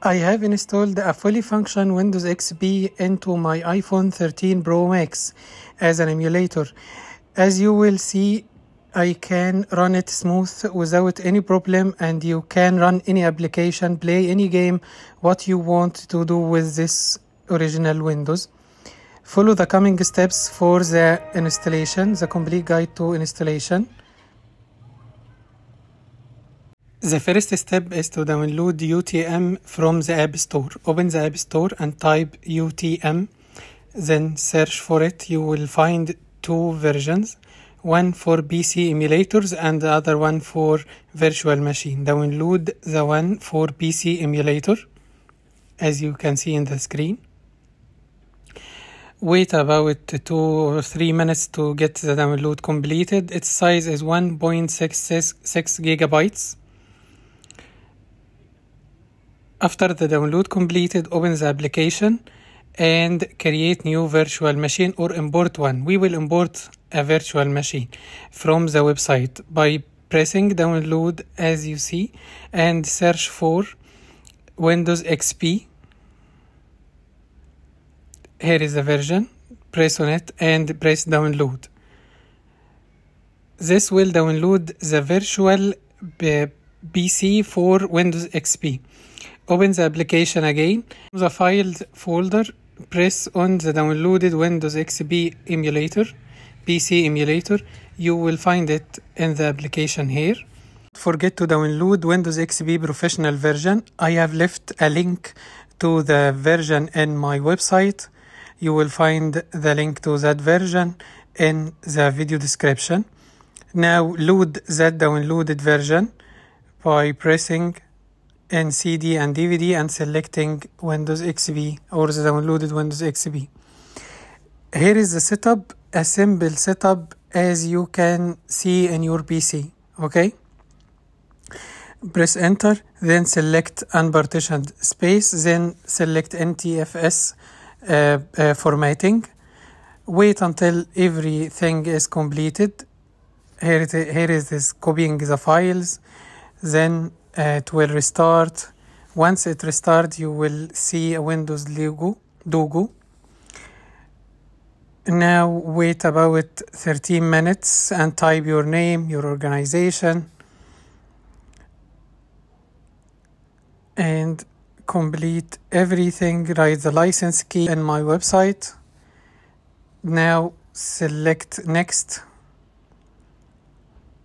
I have installed a fully function Windows XP into my iPhone 13 Pro Max as an emulator. As you will see, I can run it smooth without any problem and you can run any application, play any game, what you want to do with this original Windows. Follow the coming steps for the installation, the complete guide to installation. The first step is to download UTM from the App Store. Open the App Store and type UTM, then search for it. You will find two versions, one for PC emulators and the other one for virtual machine. Download the one for PC emulator, as you can see in the screen. Wait about two or three minutes to get the download completed. Its size is 1.66 gigabytes. After the download completed, open the application and create new virtual machine or import one. We will import a virtual machine from the website by pressing download as you see and search for Windows XP. Here is the version. Press on it and press download. This will download the virtual uh, PC for Windows XP. Open the application again. The files folder, press on the downloaded Windows XP emulator, PC emulator. You will find it in the application here. Forget to download Windows XP professional version. I have left a link to the version in my website. You will find the link to that version in the video description. Now load that downloaded version by pressing in CD and DVD and selecting Windows XP or the downloaded Windows XP. Here is the setup, a simple setup as you can see in your PC, okay? Press enter, then select unpartitioned space, then select NTFS uh, uh, formatting. Wait until everything is completed. Here, it, here is this copying the files, then it will restart. Once it restarts, you will see a Windows logo. logo. Now wait about 13 minutes and type your name, your organization, and complete everything. Write the license key in my website. Now select next.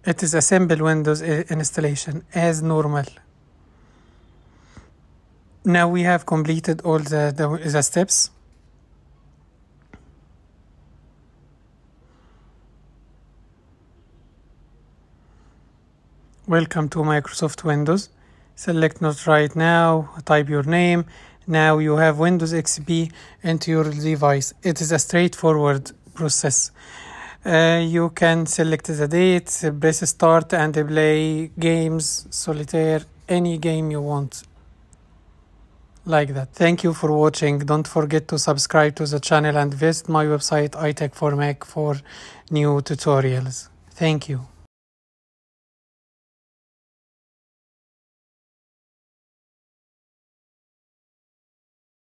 It is a simple Windows eh, installation as normal. Now we have completed all the, the, the steps. Welcome to Microsoft Windows. Select not right now, type your name. Now you have Windows XP into your device. It is a straightforward process. Uh, you can select the date, press start and play games, solitaire, any game you want. Like that. Thank you for watching. Don't forget to subscribe to the channel and visit my website iTech for Mac for new tutorials. Thank you.